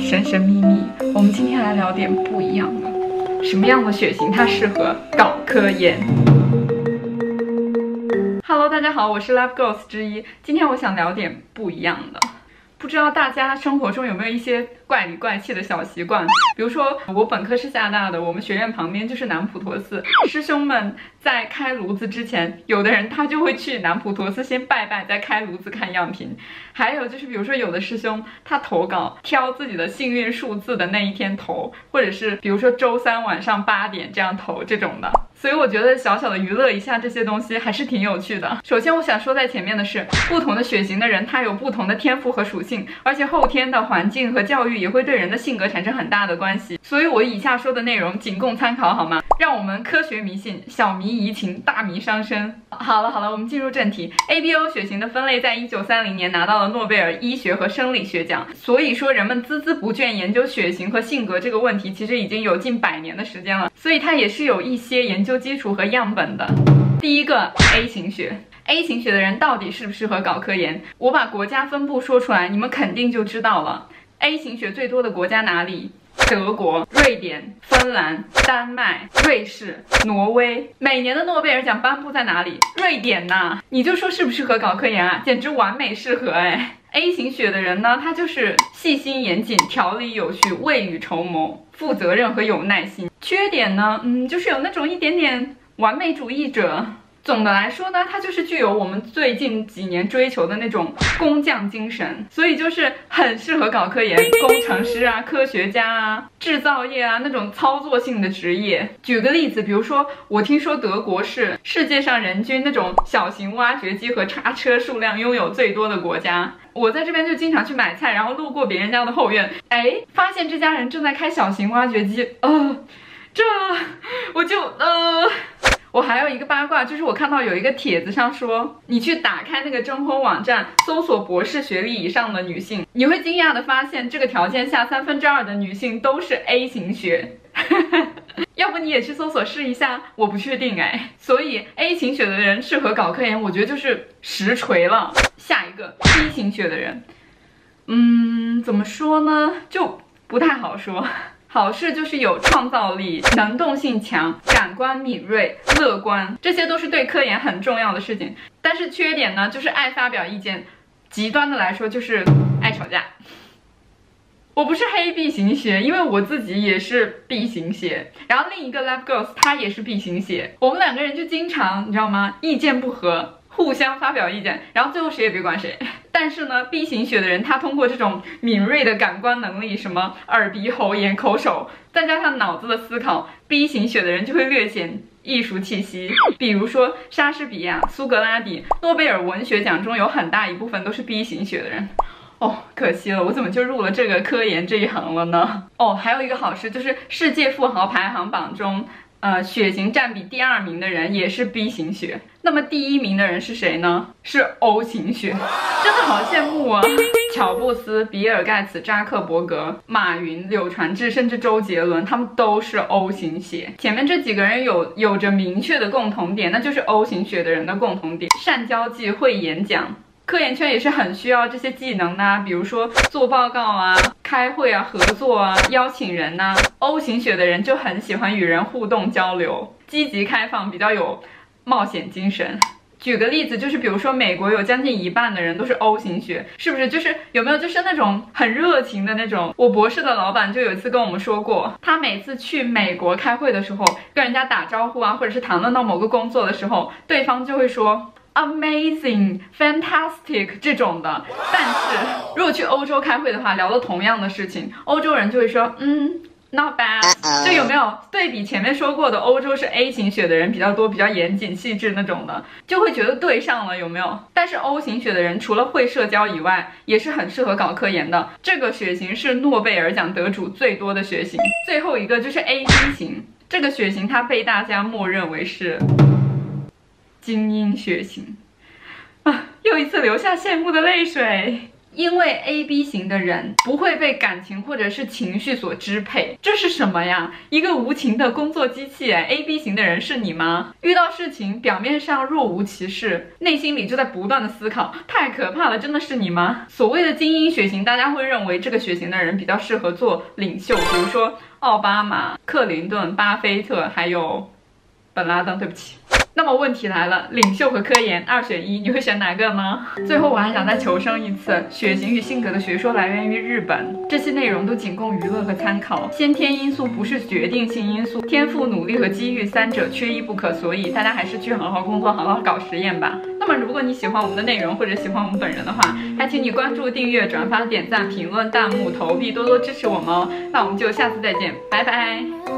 神神秘秘。我们今天来聊点不一样的，什么样的血型它适合搞科研？Hello，大家好，我是 Love Girls 之一，今天我想聊点不一样的。不知道大家生活中有没有一些怪里怪气的小习惯？比如说，我本科是厦大的，我们学院旁边就是南普陀寺。师兄们在开炉子之前，有的人他就会去南普陀寺先拜拜，再开炉子看样品。还有就是，比如说有的师兄他投稿挑自己的幸运数字的那一天投，或者是比如说周三晚上八点这样投这种的。所以我觉得小小的娱乐一下这些东西还是挺有趣的。首先我想说在前面的是，不同的血型的人他有不同的天赋和属性，而且后天的环境和教育也会对人的性格产生很大的关系。所以我以下说的内容仅供参考，好吗？让我们科学迷信，小迷怡情，大迷伤身。好了好了，我们进入正题。A B O 血型的分类在一九三零年拿到了诺贝尔医学和生理学奖。所以说人们孜孜不倦研究血型和性格这个问题，其实已经有近百年的时间了。所以它也是有一些研究究基础和样本的。第一个 A 型血，A 型血的人到底适不适合搞科研？我把国家分布说出来，你们肯定就知道了。A 型血最多的国家哪里？德国、瑞典、芬兰、丹麦、瑞士、挪威。每年的诺贝尔奖颁布在哪里？瑞典呐！你就说适不适合搞科研啊？简直完美适合哎！A 型血的人呢，他就是细心严谨、条理有序、未雨绸缪、负责任和有耐心。缺点呢，嗯，就是有那种一点点完美主义者。总的来说呢，它就是具有我们最近几年追求的那种工匠精神，所以就是很适合搞科研、工程师啊、科学家啊、制造业啊那种操作性的职业。举个例子，比如说我听说德国是世界上人均那种小型挖掘机和叉车数量拥有最多的国家。我在这边就经常去买菜，然后路过别人家的后院，哎，发现这家人正在开小型挖掘机，呃，这我就呃。我还有一个八卦，就是我看到有一个帖子上说，你去打开那个征婚网站，搜索博士学历以上的女性，你会惊讶的发现，这个条件下三分之二的女性都是 A 型血。要不你也去搜索试一下？我不确定哎。所以 A 型血的人适合搞科研，我觉得就是实锤了。下一个 B 型血的人，嗯，怎么说呢？就不太好说。好事就是有创造力、能动性强、感官敏锐、乐观，这些都是对科研很重要的事情。但是缺点呢，就是爱发表意见，极端的来说就是爱吵架。我不是黑 B 型血，因为我自己也是 B 型血，然后另一个 Love Girls 她也是 B 型血，我们两个人就经常你知道吗？意见不合。互相发表意见，然后最后谁也别管谁。但是呢，B 型血的人他通过这种敏锐的感官能力，什么耳鼻喉眼口手，再加上脑子的思考，B 型血的人就会略显艺术气息。比如说莎士比亚、苏格拉底，诺贝尔文学奖中有很大一部分都是 B 型血的人。哦，可惜了，我怎么就入了这个科研这一行了呢？哦，还有一个好事就是世界富豪排行榜中。呃，血型占比第二名的人也是 B 型血，那么第一名的人是谁呢？是 O 型血，真的好羡慕啊！乔布斯、比尔盖茨、扎克伯格、马云、柳传志，甚至周杰伦，他们都是 O 型血。前面这几个人有有着明确的共同点，那就是 O 型血的人的共同点：善交际、会演讲。科研圈也是很需要这些技能的，比如说做报告啊、开会啊、合作啊、邀请人呐。O 型血的人就很喜欢与人互动交流，积极开放，比较有冒险精神。举个例子，就是比如说美国有将近一半的人都是 O 型血，是不是？就是有没有就是那种很热情的那种？我博士的老板就有一次跟我们说过，他每次去美国开会的时候，跟人家打招呼啊，或者是谈论到某个工作的时候，对方就会说。Amazing, fantastic 这种的，但是如果去欧洲开会的话，聊了同样的事情，欧洲人就会说，嗯，not bad。就有没有对比前面说过的，欧洲是 A 型血的人比较多，比较严谨细致那种的，就会觉得对上了，有没有？但是 O 型血的人除了会社交以外，也是很适合搞科研的。这个血型是诺贝尔奖得主最多的血型。最后一个就是 A 型，这个血型它被大家默认为是。精英血型啊，又一次流下羡慕的泪水。因为 A B 型的人不会被感情或者是情绪所支配，这是什么呀？一个无情的工作机器？A B 型的人是你吗？遇到事情表面上若无其事，内心里就在不断的思考，太可怕了，真的是你吗？所谓的精英血型，大家会认为这个血型的人比较适合做领袖，比如说奥巴马、克林顿、巴菲特，还有本拉登。对不起。那么问题来了，领袖和科研二选一，你会选哪个呢？最后我还想再求生一次，血型与性格的学说来源于日本，这些内容都仅供娱乐和参考，先天因素不是决定性因素，天赋、努力和机遇三者缺一不可，所以大家还是去好好工作，好好搞实验吧。那么如果你喜欢我们的内容或者喜欢我们本人的话，还请你关注、订阅、转发、点赞、评论、弹幕、投币，多多支持我们哦。那我们就下次再见，拜拜。